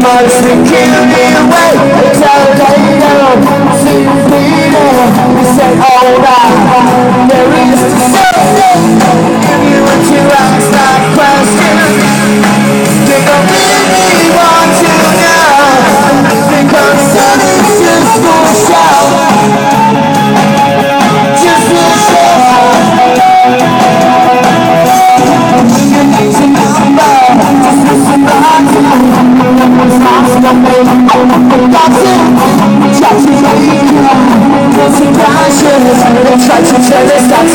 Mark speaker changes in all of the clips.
Speaker 1: much to Try to tell us that's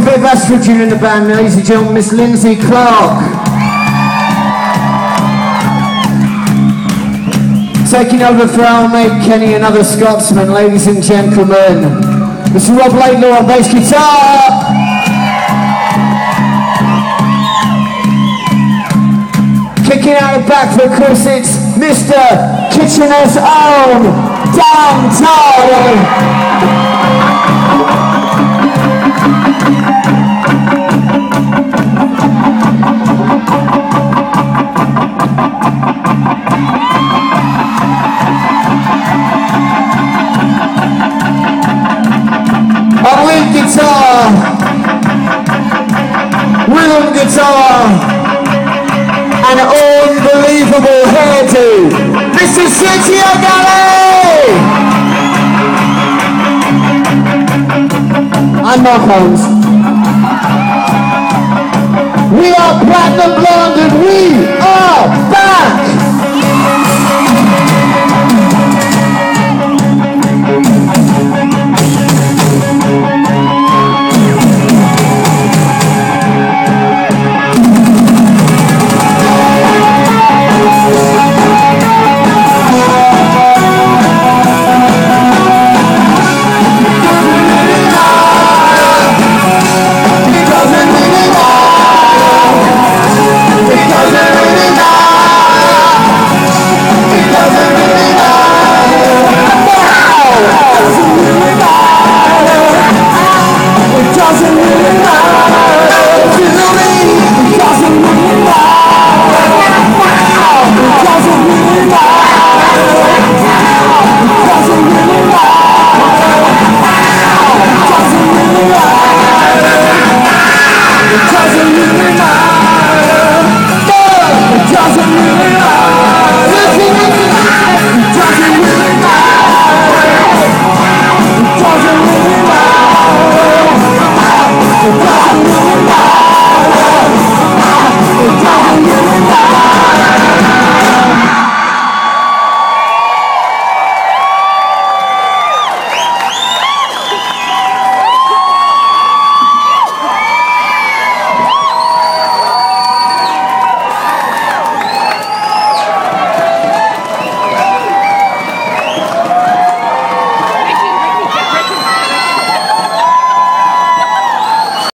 Speaker 1: a bit of estrogen in the band, ladies and gentlemen, Miss Lindsay Clark. Taking over for our mate Kenny, another Scotsman, ladies and gentlemen. Mr. Rob Laidlaw on bass guitar. Kicking out the back for Chris, it's Mr. Kitchener's own Dan Tardy. Unbelievable hairdo. Mr. Sergio Galli! And Knockons. We are Platinum Blonde and we are back! Rise a little